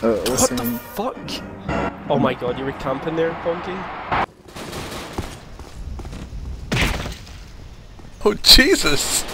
Uh, What the fuck? Oh my god, you were camping there, funky. Oh Jesus!